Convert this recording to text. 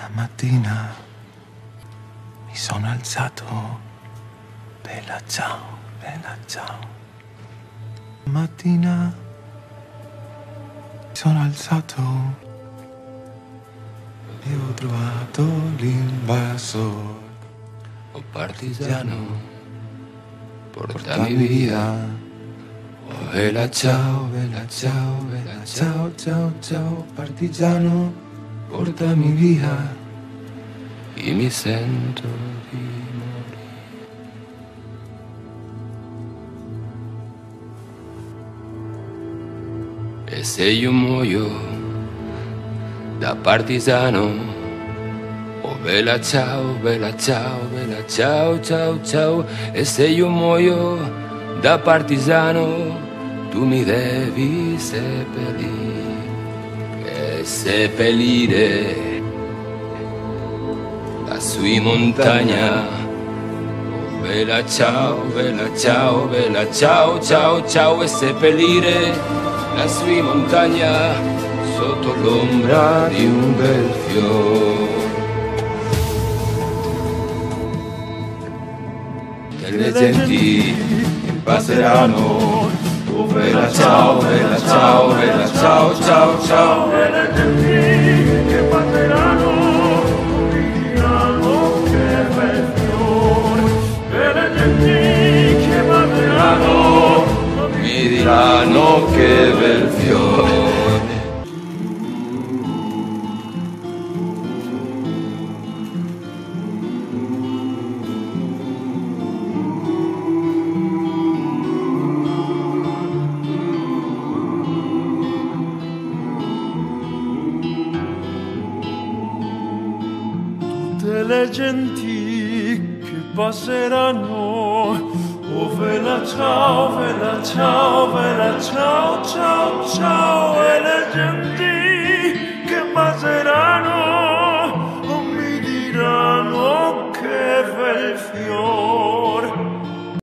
Stamattina mi sono alzato. Bella ciao, bella ciao. Stamattina mi sono alzato e ho trovato l'invasor. Oh partigiano, portami via. Oh vela ciao, vela ciao, vela ciao, ciao, ciao, partigiano, portami via. E mi sento di morire. E se io muoio da partigiano, oh vela ciao, vela ciao, vela ciao, ciao, ciao. E se io muoio da partigiano, tu mi devi seppellire. E seppellire lassù in montagna. Oh, vela ciao, vela ciao, vela ciao, ciao, ciao. E seppellire lassù in montagna sotto l'ombra di un bel fiore. Le genti passeranno. Oh, vela ciao, vela ciao, vela ciao, ciao, ciao. delle genti che passeranno. Oh vela ciao, vela ciao, vela ciao, ciao, ciao, e le genti che passeranno oh, mi diranno che bel fiore.